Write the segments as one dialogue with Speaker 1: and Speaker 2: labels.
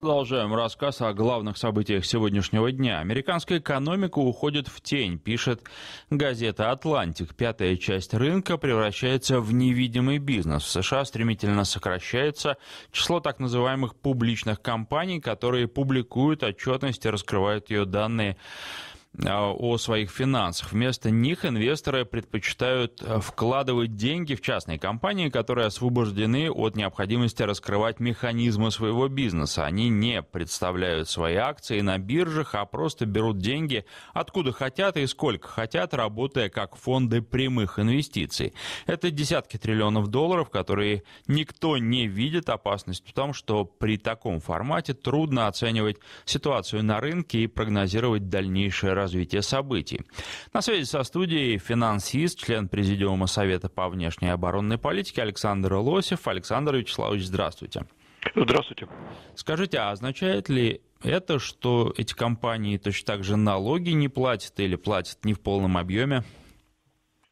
Speaker 1: Продолжаем рассказ о главных событиях сегодняшнего дня. Американская экономика уходит в тень, пишет газета «Атлантик». Пятая часть рынка превращается в невидимый бизнес. В США стремительно сокращается число так называемых публичных компаний, которые публикуют отчетность и раскрывают ее данные о своих финансах. Вместо них инвесторы предпочитают э, вкладывать деньги в частные компании, которые освобождены от необходимости раскрывать механизмы своего бизнеса. Они не представляют свои акции на биржах, а просто берут деньги откуда хотят и сколько хотят, работая как фонды прямых инвестиций. Это десятки триллионов долларов, которые никто не видит. Опасность в том, что при таком формате трудно оценивать ситуацию на рынке и прогнозировать дальнейшее развития событий. На связи со студией финансист, член Президиума Совета по внешней и оборонной политике Александр Лосев. Александр Вячеславович, здравствуйте.
Speaker 2: Здравствуйте.
Speaker 1: Скажите, а означает ли это, что эти компании точно так же налоги не платят или платят не в полном объеме?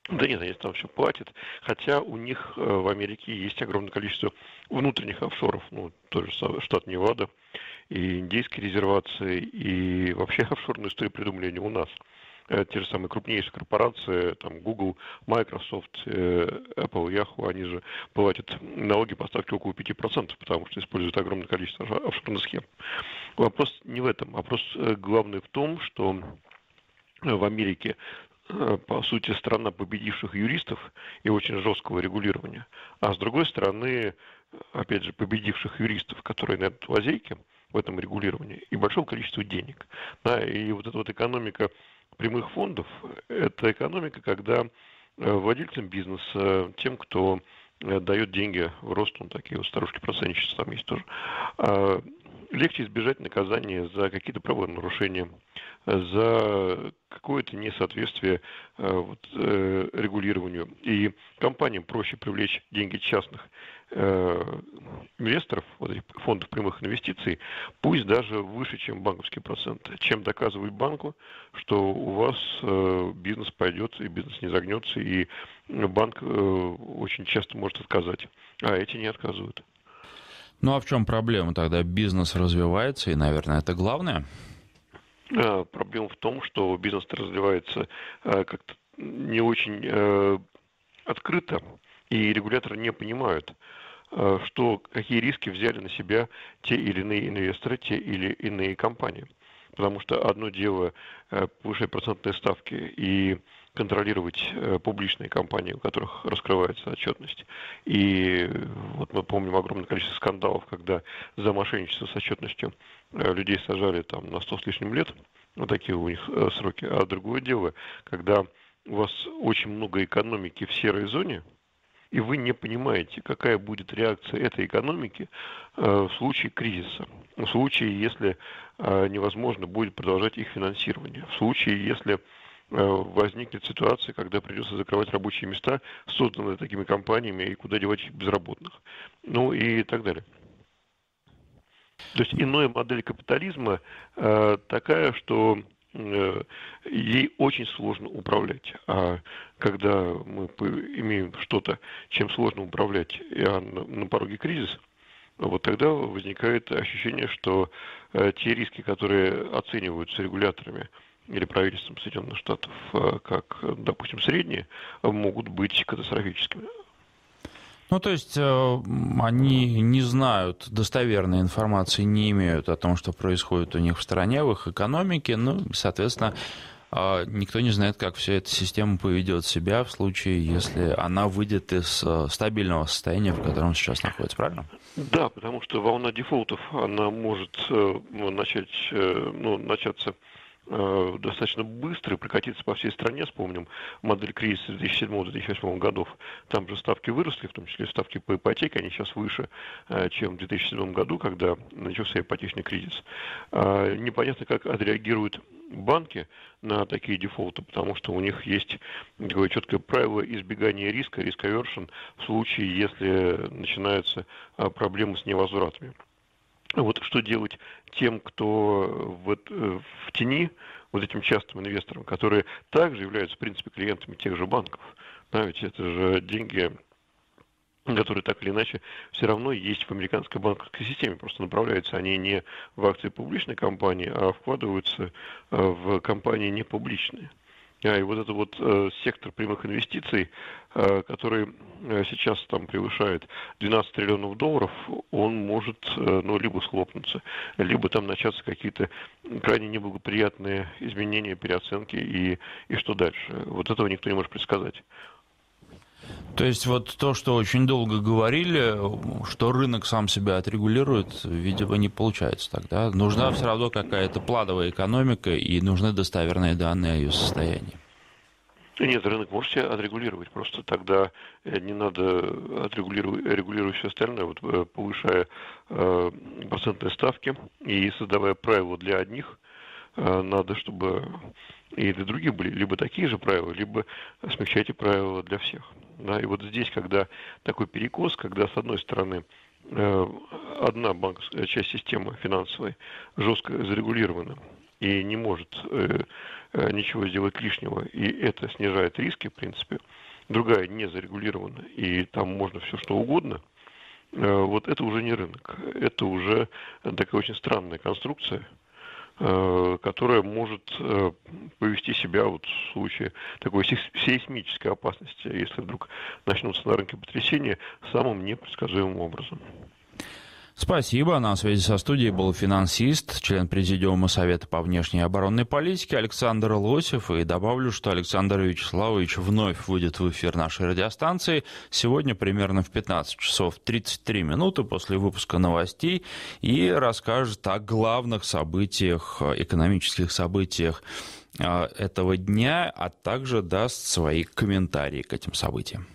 Speaker 2: Да нет, они там все платят. Хотя у них э, в Америке есть огромное количество внутренних офшоров. Ну, тоже штат Невада, и индейские резервации, и вообще офшорную историю придумали у нас. Э, те же самые крупнейшие корпорации, там Google, Microsoft, э, Apple, Yahoo, они же платят налоги по ставке около 5%, потому что используют огромное количество офшорных схем. Вопрос не в этом. Вопрос э, главный в том, что в Америке по сути, страна победивших юристов и очень жесткого регулирования. А с другой стороны, опять же, победивших юристов, которые на этой лазейке – в этом регулировании и большого количества денег. Да, и вот эта вот экономика прямых фондов – это экономика, когда э, владельцам бизнеса, тем, кто э, дает деньги в рост, ну, такие вот старушки-процентничества там есть тоже, а, легче избежать наказания за какие-то правонарушения, за какое-то несоответствие э, вот, э, регулированию. И компаниям проще привлечь деньги частных э, инвесторов, вот фондов прямых инвестиций, пусть даже выше, чем банковский процент, чем доказывать банку, что у вас бизнес пойдет, и бизнес не загнется, и банк очень часто может отказать, а эти не отказывают.
Speaker 1: Ну а в чем проблема тогда? Бизнес развивается, и, наверное, это главное?
Speaker 2: Э, проблема в том, что бизнес развивается э, как-то не очень э, открыто, и регуляторы не понимают, что какие риски взяли на себя те или иные инвесторы, те или иные компании. Потому что одно дело повышать процентные ставки и контролировать публичные компании, у которых раскрывается отчетность. И вот мы помним огромное количество скандалов, когда за мошенничество с отчетностью э, людей сажали там на 100 с лишним лет, вот такие у них э, сроки. А другое дело, когда у вас очень много экономики в серой зоне, и вы не понимаете, какая будет реакция этой экономики в случае кризиса, в случае, если невозможно будет продолжать их финансирование, в случае, если Э, возникнет ситуация, когда придется закрывать рабочие места, созданные такими компаниями, и куда девать безработных. Ну и так далее. То есть иная модель капитализма э, такая, что э, ей очень сложно управлять. А когда мы имеем что-то, чем сложно управлять, а на, на пороге кризис, вот тогда возникает ощущение, что э, те риски, которые оцениваются регуляторами, или правительством Соединенных Штатов, э, как, допустим, средние, могут быть катастрофическими.
Speaker 1: Ну, то есть э, они не знают, достоверной информации не имеют о том, что происходит у них в стране, в их экономике, ну, соответственно, э, никто не знает, как вся эта система поведет себя в случае, если она выйдет из э, стабильного состояния, в котором сейчас находится, правильно?
Speaker 2: Да, потому что волна дефолтов, она может э, начать, э, ну, начаться Э, достаточно быстро прокатиться по всей стране. Вспомним модель кризиса 2007-2008 годов. Там же ставки выросли, в том числе ставки по ипотеке, они сейчас выше, э, чем в 2007 году, когда начался ипотечный кризис. А, непонятно, как отреагируют банки на такие дефолты, потому что у них есть такое четкое правило избегания риска, риск в случае, если начинаются а, проблемы с невозвратами. Вот что делать тем, кто в, э, в тени, вот этим частым инвесторам, которые также являются, в принципе, клиентами тех же банков. Да, ведь это же деньги которые так или иначе все равно есть в американской банковской системе. Просто направляются они не в акции публичной компании, а вкладываются в компании непубличные. А, и вот этот вот э, сектор прямых инвестиций, э, который э, сейчас там превышает 12 триллионов долларов, он может ну, либо схлопнуться, либо там начаться какие-то крайне неблагоприятные изменения, переоценки и, и что дальше. Вот этого никто не может предсказать.
Speaker 1: То есть вот то, что очень долго говорили, что рынок сам себя отрегулирует, видимо, не получается тогда. Нужна все равно какая-то плановая экономика и нужны достоверные данные о ее состоянии.
Speaker 2: Нет, рынок можете отрегулировать, просто тогда э, не надо отрегулировать регулировать все остальное, вот, э, повышая э, процентные ставки и создавая правила для одних, э, надо, чтобы и для других были либо такие же правила, либо смягчайте правила для всех. Да, и вот здесь, когда такой перекос, когда с одной стороны э, одна банковская часть системы финансовой жестко зарегулирована и не может э, э, ничего сделать лишнего, и это снижает риски, в принципе, другая не зарегулирована, и там можно все что угодно, вот это уже не рынок, это уже такая очень странная конструкция, которая может э, повести себя вот в случае такой сейсмической опасности, если вдруг начнутся на рынке потрясения самым непредсказуемым образом.
Speaker 1: Спасибо. На связи со студией был финансист, член Президиума Совета по внешней и оборонной политике Александр Лосев. И добавлю, что Александр Вячеславович вновь выйдет в эфир нашей радиостанции сегодня примерно в 15 часов 33 минуты после выпуска новостей и расскажет о главных событиях, экономических событиях э, этого дня, а также даст свои комментарии к этим событиям.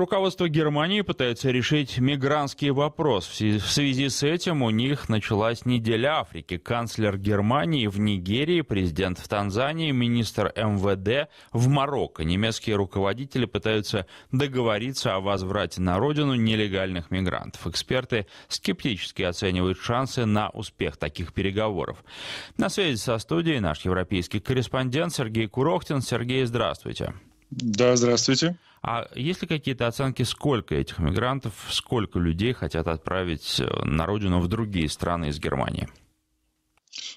Speaker 1: Руководство Германии пытается решить мигрантский вопрос. В связи с этим у них началась неделя Африки. Канцлер Германии в Нигерии, президент в Танзании, министр МВД в Марокко. Немецкие руководители пытаются договориться о возврате на родину нелегальных мигрантов. Эксперты скептически оценивают шансы на успех таких переговоров. На связи со студией наш европейский корреспондент Сергей Курохтин. Сергей, здравствуйте.
Speaker 3: Да, здравствуйте.
Speaker 1: А есть ли какие-то оценки, сколько этих мигрантов, сколько людей хотят отправить э, на родину в другие страны из Германии?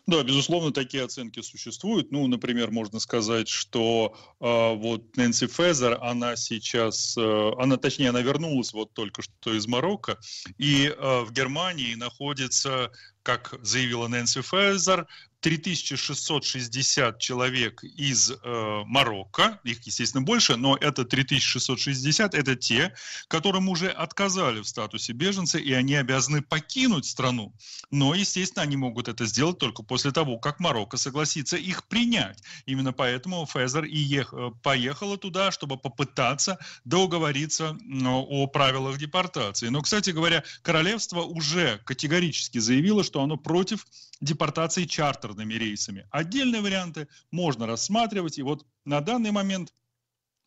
Speaker 3: Да, безусловно, такие оценки существуют. Ну, например, можно сказать, что э, вот Нэнси Фезер, она сейчас, э, она, точнее, она вернулась вот только что из Марокко, и э, в Германии находится, как заявила Нэнси Фезер, 3660 человек из э, Марокко, их, естественно, больше, но это 3660, это те, которым уже отказали в статусе беженца, и они обязаны покинуть страну. Но, естественно, они могут это сделать только после того, как Марокко согласится их принять. Именно поэтому Фезер и ех, э, поехала туда, чтобы попытаться договориться о правилах депортации. Но, кстати говоря, королевство уже категорически заявило, что оно против депортации чартерными рейсами. Отдельные варианты можно рассматривать. И вот на данный момент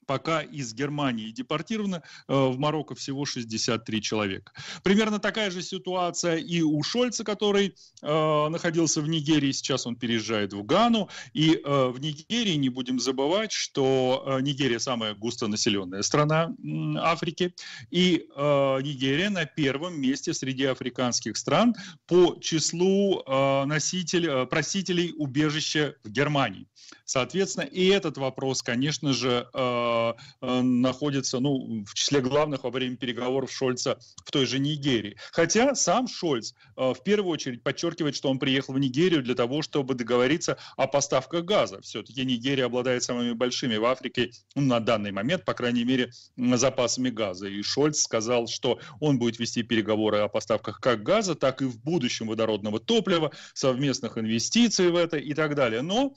Speaker 3: пока из Германии депортировано э, в Марокко всего 63 человека. Примерно такая же ситуация и у Шольца, который э, находился в Нигерии, сейчас он переезжает в Гану. И э, в Нигерии не будем забывать, что э, Нигерия самая густонаселенная страна э, Африки. И э, Нигерия на первом месте среди африканских стран по числу э, носитель, э, просителей убежища в Германии. Соответственно, и этот вопрос, конечно же, э, э, находится ну, в числе главных во время переговоров Шольца в той же Нигерии. Хотя сам Шольц э, в первую очередь подчеркивает, что он приехал в Нигерию для того, чтобы договориться о поставках газа. Все-таки Нигерия обладает самыми большими в Африке ну, на данный момент, по крайней мере, запасами газа. И Шольц сказал, что он будет вести переговоры о поставках как газа, так и в будущем водородного топлива, совместных инвестиций в это и так далее. Но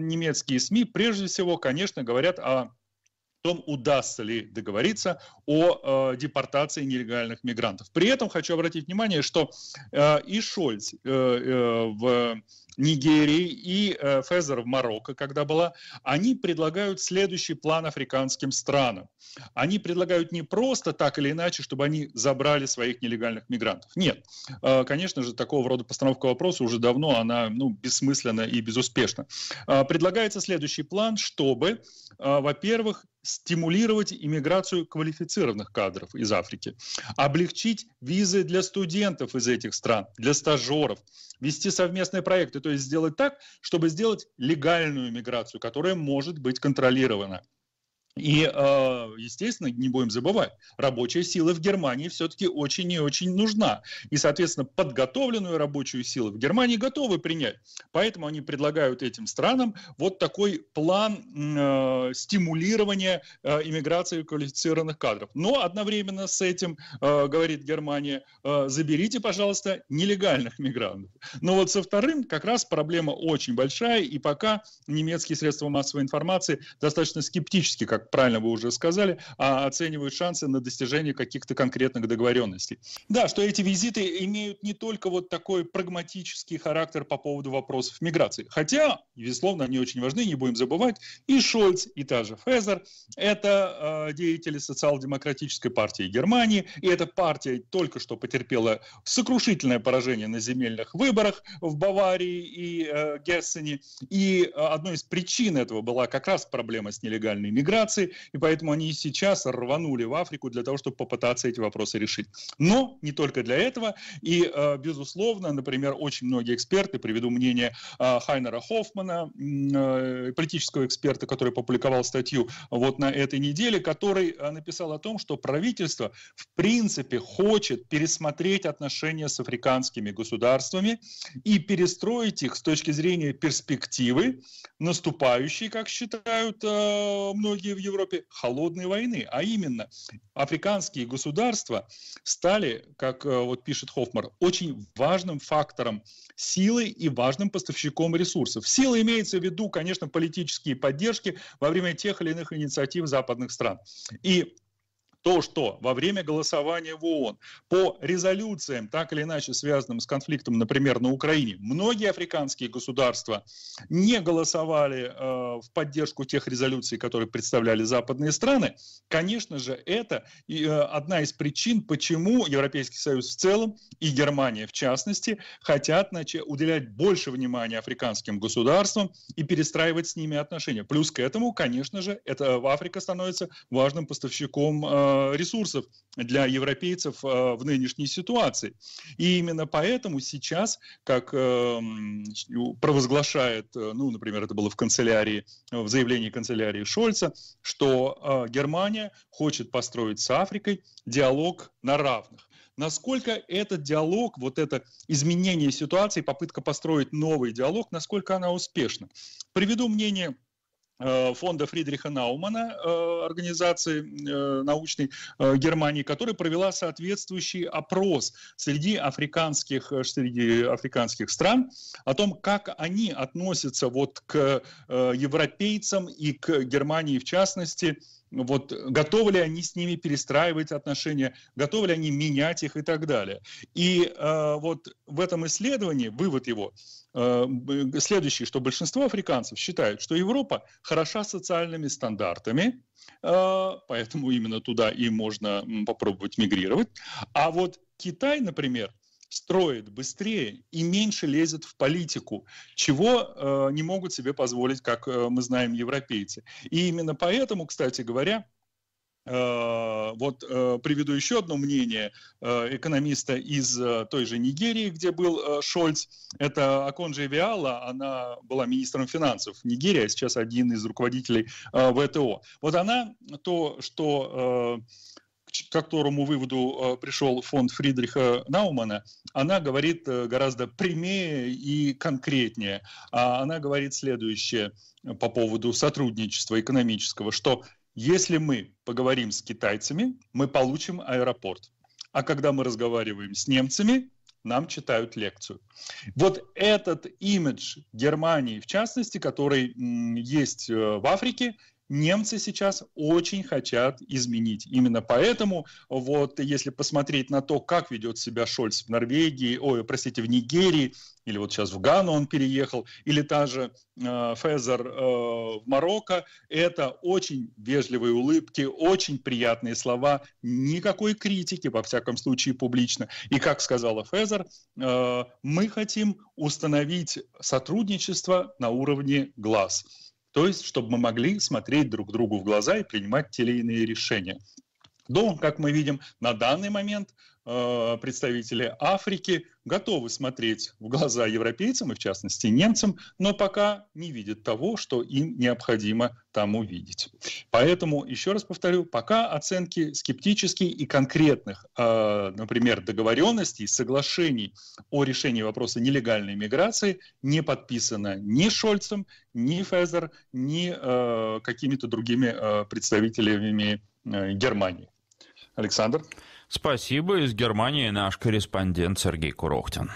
Speaker 3: немецкие СМИ прежде всего, конечно, говорят о том, удастся ли договориться о э, депортации нелегальных мигрантов. При этом хочу обратить внимание, что э, и Шольц э, э, в Нигерии и э, Фезер в Марокко, когда была, они предлагают следующий план африканским странам. Они предлагают не просто так или иначе, чтобы они забрали своих нелегальных мигрантов. Нет, э, конечно же, такого рода постановка вопроса уже давно, она ну, бессмысленна и безуспешна. Э, предлагается следующий план, чтобы, э, во-первых, стимулировать иммиграцию квалифицированных кадров из Африки, облегчить визы для студентов из этих стран, для стажеров, вести совместные проекты, то есть сделать так, чтобы сделать легальную миграцию, которая может быть контролирована. И, э, естественно, не будем забывать, рабочая сила в Германии все-таки очень и очень нужна. И, соответственно, подготовленную рабочую силу в Германии готовы принять. Поэтому они предлагают этим странам вот такой план э, стимулирования э, иммиграции квалифицированных кадров. Но одновременно с этим, говорит Германия, заберите, пожалуйста, нелегальных мигрантов. Но вот со вторым как раз проблема очень большая, и пока немецкие средства массовой информации достаточно скептически, как правильно вы уже сказали, а оценивают шансы на достижение каких-то конкретных договоренностей. Да, что эти визиты имеют не только вот такой прагматический характер по поводу вопросов миграции. Хотя, безусловно, они очень важны, не будем забывать, и Шольц, и та же Фезер – это э, деятели социал-демократической партии Германии, и эта партия только что потерпела сокрушительное поражение на земельных выборах в Баварии и э, Гессене, и э, одной из причин этого была как раз проблема с нелегальной миграцией, миграции, и поэтому они сейчас рванули в Африку для того, чтобы попытаться эти вопросы решить. Но не только для этого, и, э, безусловно, например, очень многие эксперты, приведу мнение э, Хайнера Хоффмана, э, политического эксперта, который публиковал статью вот на этой неделе, который написал о том, что правительство в принципе хочет пересмотреть отношения с африканскими государствами и перестроить их с точки зрения перспективы наступающей, как считают многие в Европе холодной войны, а именно африканские государства стали, как э, вот пишет Хоффмар, очень важным фактором силы и важным поставщиком ресурсов. Сила имеется в виду, конечно, политические поддержки во время тех или иных инициатив западных стран. И то, что во время голосования в ООН по резолюциям, так или иначе связанным с конфликтом, например, на Украине, многие африканские государства не голосовали э, в поддержку тех резолюций, которые представляли западные страны, конечно же, это э, одна из причин, почему Европейский Союз в целом и Германия в частности хотят начать уделять больше внимания африканским государствам и перестраивать с ними отношения. Плюс к этому, конечно же, это Африка становится важным поставщиком э, Э, ресурсов для европейцев э, в нынешней ситуации. И именно поэтому сейчас, как э, провозглашает, ну, например, это было в канцелярии, в заявлении канцелярии Шольца, что Германия хочет построить с Африкой диалог на равных насколько этот диалог, вот это изменение ситуации, попытка построить новый диалог, насколько она успешна. Приведу мнение Э, фонда Фридриха Наумана, э, организации э, научной Германии, которая провела соответствующий опрос среди африканских, среди африканских стран о том, как они относятся вот к европейцам и к Германии в частности, вот готовы ли они с ними перестраивать отношения, готовы ли они менять их и так далее. И э, вот в этом исследовании вывод его э, следующий, что большинство африканцев считают, что Европа хороша социальными стандартами, э, поэтому именно туда и можно попробовать мигрировать. А вот Китай, например, строит быстрее и меньше лезет в политику, чего э, не могут себе позволить, как э, мы знаем, европейцы. И именно поэтому, кстати говоря, э, вот э, приведу еще одно мнение э, экономиста из той же Нигерии, где был Шольц. Это Аконджи Виала, она была министром финансов Нигерии, а сейчас один из руководителей ВТО. Вот она то, что к которому выводу э, пришел фонд Фридриха Наумана, она говорит э, гораздо прямее и конкретнее. А она говорит следующее по поводу сотрудничества экономического, что если мы поговорим с китайцами, мы получим аэропорт. А когда мы разговариваем с немцами, нам читают лекцию. Вот этот имидж Германии, в частности, который есть э, в Африке, немцы сейчас очень хотят изменить. Именно поэтому, вот если посмотреть на то, как ведет себя Шольц в Норвегии, ой, простите, в Нигерии, или вот сейчас в Гану он переехал, или та же э, Фезер э, в Марокко, это очень вежливые улыбки, очень приятные слова, никакой критики, во всяком случае, публично. И как сказала Фезер, э, мы хотим установить сотрудничество на уровне глаз. То есть, чтобы мы могли смотреть друг другу в глаза и принимать те или иные решения. Но, как мы видим, на данный момент Э, представители Африки готовы смотреть в глаза европейцам, и в частности немцам, но пока не видят того, что им необходимо там увидеть. Поэтому, еще раз повторю, пока оценки скептические и конкретных, э, например, договоренностей, соглашений о решении вопроса нелегальной миграции не подписано ни Шольцем, ни Фезер, ни э, какими-то другими представителями Германии. Александр?
Speaker 1: Спасибо. Из Германии наш корреспондент Сергей Курохтин.